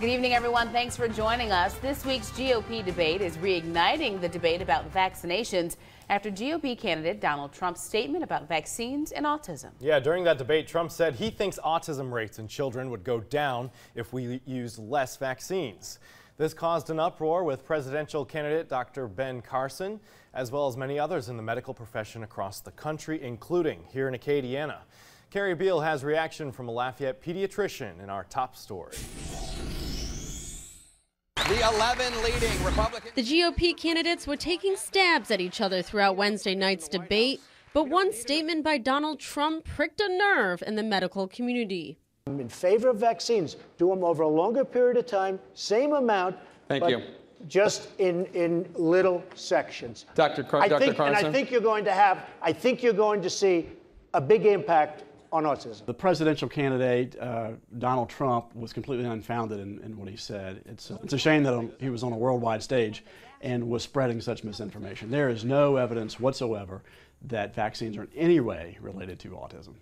Good evening, everyone. Thanks for joining us. This week's GOP debate is reigniting the debate about vaccinations after GOP candidate Donald Trump's statement about vaccines and autism. Yeah, during that debate, Trump said he thinks autism rates in children would go down if we use less vaccines. This caused an uproar with presidential candidate Dr. Ben Carson, as well as many others in the medical profession across the country, including here in Acadiana. Carrie Beal has reaction from a Lafayette pediatrician in our top story. The 11 leading Republican. The GOP candidates were taking stabs at each other throughout Wednesday night's debate, but one statement by Donald Trump pricked a nerve in the medical community. I'm in favor of vaccines. Do them over a longer period of time, same amount. Thank you. Just in, in little sections. Dr. Car- I Dr. think, And I think you're going to have, I think you're going to see a big impact on autism. The presidential candidate, uh, Donald Trump, was completely unfounded in, in what he said. It's, it's a shame that on, he was on a worldwide stage and was spreading such misinformation. There is no evidence whatsoever that vaccines are in any way related to autism.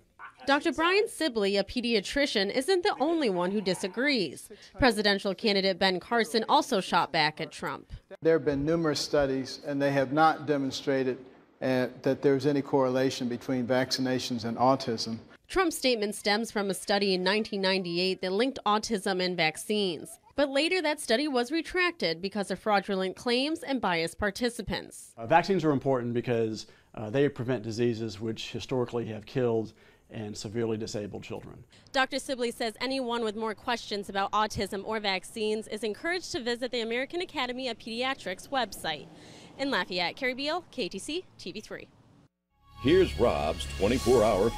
Dr. Brian Sibley, a pediatrician, isn't the only one who disagrees. Presidential candidate Ben Carson also shot back at Trump. There have been numerous studies, and they have not demonstrated uh, that there's any correlation between vaccinations and autism. Trump's statement stems from a study in 1998 that linked autism and vaccines. But later, that study was retracted because of fraudulent claims and biased participants. Uh, vaccines are important because uh, they prevent diseases which historically have killed and severely disabled children. Dr. Sibley says anyone with more questions about autism or vaccines is encouraged to visit the American Academy of Pediatrics website. In Lafayette, Carrie Beal, KATC TV3. Here's Rob's 24 hour